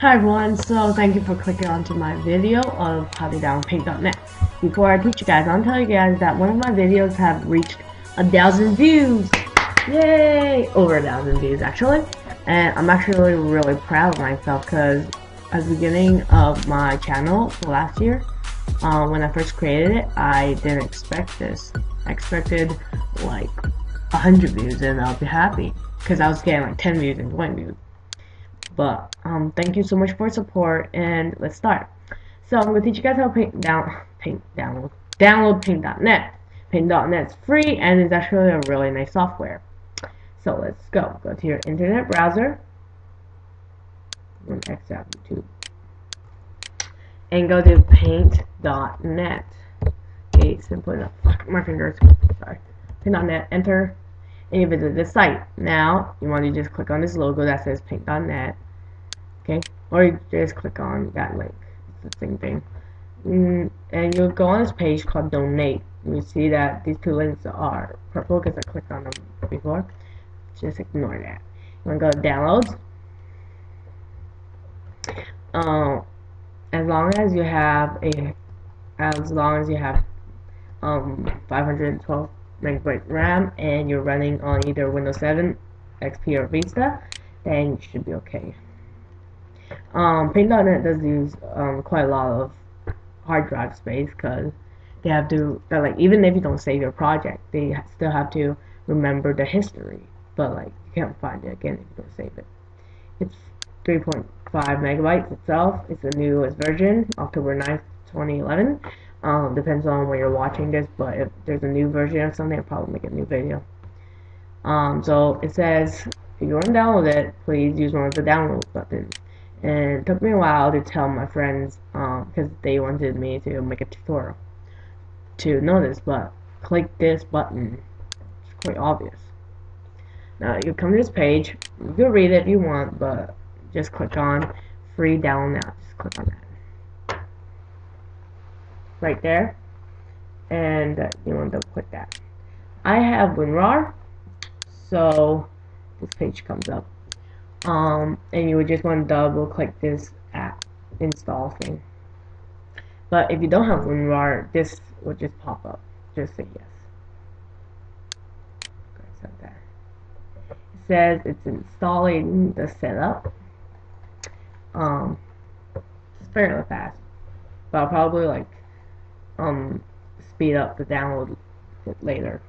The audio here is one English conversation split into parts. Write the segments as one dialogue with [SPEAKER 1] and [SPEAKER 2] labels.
[SPEAKER 1] Hi everyone, so thank you for clicking onto my video of paint.net. Before I teach you guys, I'll tell you guys that one of my videos have reached a thousand views. Yay! Over a thousand views actually. And I'm actually really really proud of myself because at the beginning of my channel last year, um, when I first created it, I didn't expect this. I expected like a hundred views and I'll be happy because I was getting like 10 views and 20 views. But um, thank you so much for support, and let's start. So I'm gonna teach you guys how to paint down, paint download, download Paint.net. Paint.net is free and it's actually a really nice software. So let's go. Go to your internet browser. And X out YouTube. And go to Paint.net. Okay, simple enough. My fingers. Sorry. Paint.net. Enter and you visit this site. Now, you want to just click on this logo that says paint.net okay? Or you just click on that link. It's the same thing. Mm, and you'll go on this page called donate. You see that these two links are purple because I clicked on them before. Just ignore that. You want to go to downloads? Um, as long as you have a as long as you have um, 512 megabyte RAM and you're running on either Windows 7 XP or Vista then you should be okay um, Paint.net does use um, quite a lot of hard drive space because they have to, like, even if you don't save your project, they still have to remember the history. But, like, you can't find it again if you don't save it. It's 3.5 megabytes itself. It's the newest version, October 9th, 2011. Um, depends on when you're watching this, but if there's a new version of something, I'll probably make a new video. Um, so it says, if you want to download it, please use one of the download buttons and it took me a while to tell my friends because um, they wanted me to make a tutorial to know this but click this button. It's quite obvious. Now you come to this page. You can read it if you want but just click on free download. Now just click on that. Right there. And uh, you want to click that. I have WinRAR so this page comes up um, and you would just want to double click this app install thing. But if you don't have WinRAR, this will just pop up. Just say yes. It says it's installing the setup. Um, it's fairly fast, but I'll probably like um speed up the download later.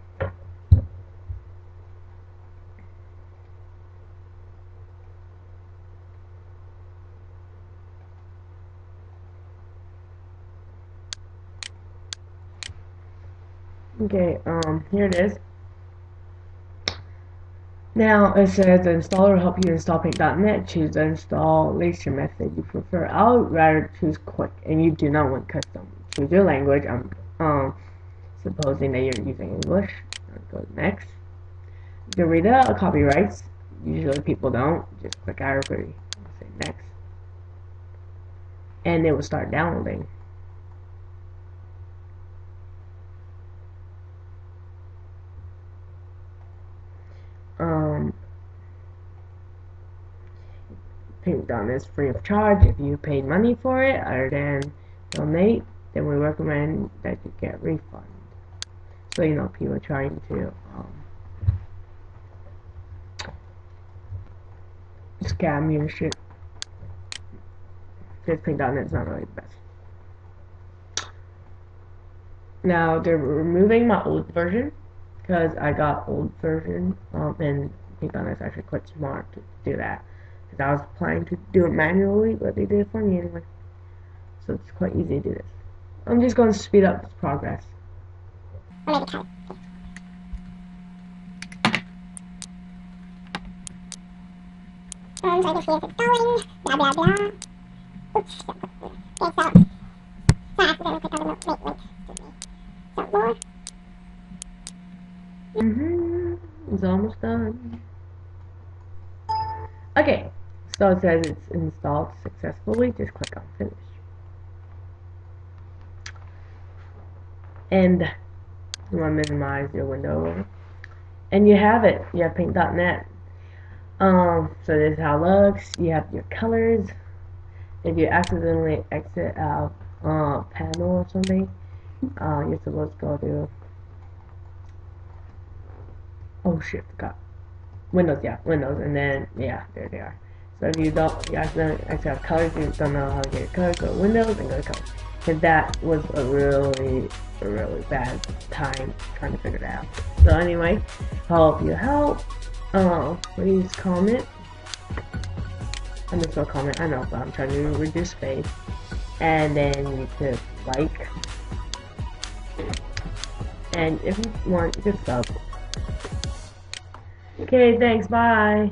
[SPEAKER 1] Okay, um, here it is. Now it says the installer will help you install Paint.net. Choose the installation method you prefer. I would rather choose quick, and you do not want custom. Choose your language. I'm um supposing that you're using English. I'll go next. You read the copyrights. Usually people don't. Just click I agree. I'll Say next, and it will start downloading. um, Paint.net is free of charge. If you paid money for it other than donate then we recommend that you get refund. So you know people trying to um, scam you shit. Because Paint.net is not really the best. Now they're removing my old version because I got old version um, and Python is actually quite smart to do that because I was planning to do it manually but they did it for me anyway so it's quite easy to do this I'm just going to speed up this progress um, so I can see if it's going, blah blah blah. Oops, okay, so, so I accidentally clicked on the, wait, wait, excuse me. So, more. Mm-hmm. It's almost done. Okay, so it says it's installed successfully. Just click on finish. And you want to minimize your window. And you have it. You have paint.net. Um, so this is how it looks. You have your colors. if you accidentally exit out uh panel or something, uh you're supposed to go to oh shit, forgot. Windows, yeah, Windows, and then yeah, there they are. So if you don't, you accidentally exit out colors, you don't know how to get color go to Windows and go to color. And that was a really, really bad time trying to figure it out. So anyway, hope you help. Uh, please comment. I'm just gonna comment, I know, but I'm trying to reduce space. And then you could like. And if you want, you could sub. Okay, thanks, bye.